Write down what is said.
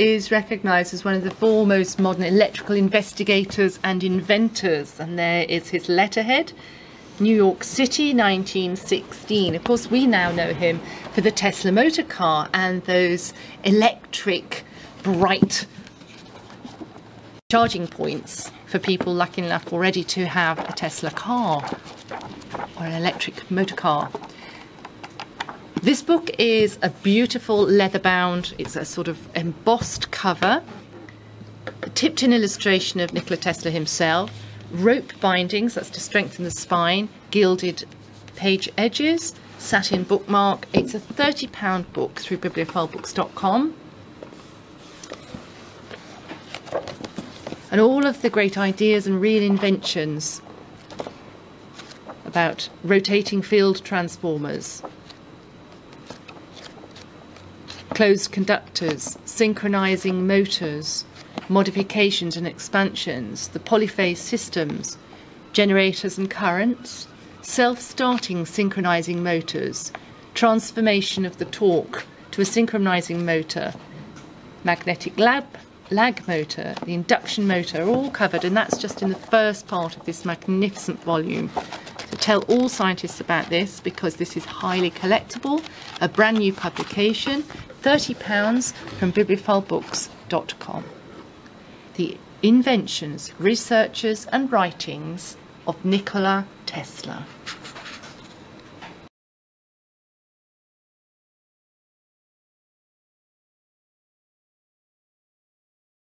is recognised as one of the foremost modern electrical investigators and inventors, and there is his letterhead. New York City, 1916. Of course, we now know him for the Tesla motor car and those electric, bright charging points for people lucky enough already to have a Tesla car or an electric motor car. This book is a beautiful leather bound, it's a sort of embossed cover, a tipped in illustration of Nikola Tesla himself, rope bindings, that's to strengthen the spine, gilded page edges, satin bookmark. It's a £30 book through bibliophilebooks.com. And all of the great ideas and real inventions about rotating field transformers, closed conductors, synchronizing motors, modifications and expansions, the polyphase systems, generators and currents, self-starting synchronizing motors, transformation of the torque to a synchronizing motor, magnetic lab, lag motor, the induction motor are all covered and that's just in the first part of this magnificent volume. To tell all scientists about this because this is highly collectible, a brand new publication, £30 from bibliophilebooks.com the inventions, researches and writings of Nikola Tesla.